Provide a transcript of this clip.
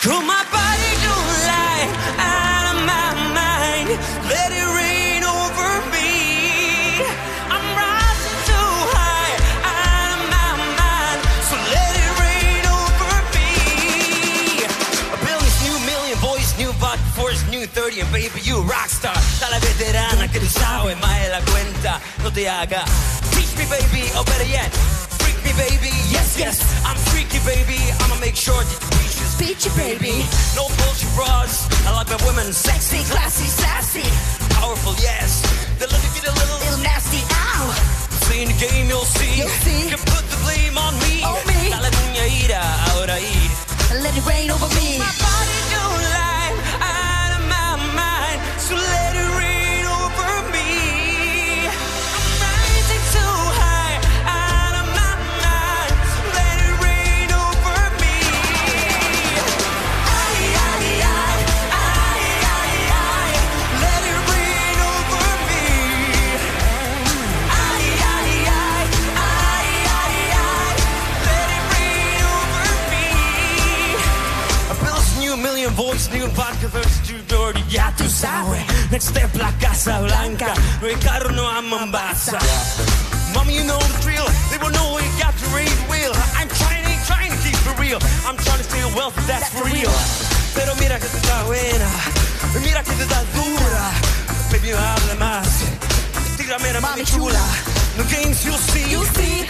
Cool my body don't lie out of my mind. Let it rain over me. I'm rising high out of my mind. So let it rain over me. A billion new million new force, new 30 and baby you rock star. Dale veterana que tú sabes más la cuenta. No te haga. Teach me baby, or better yet. Freak me baby, yes yes. I'm freaky baby. I'ma make sure that Peachy baby. no bullshit bras. I like my women sexy, voice, new vodka versus too dirty. Ya tú sabes, next step la Casa Blanca. No hay carro, no hay Mombasa. Mommy, you know the drill. They will know we got to raise wheel. I'm trying, ain't trying to keep it real. I'm trying to steal wealth, that's for real. Pero mira que tú estás buena. Mira que tú estás dura. Baby, no hable más. Tírame la mami chula. No games you'll see. You'll see.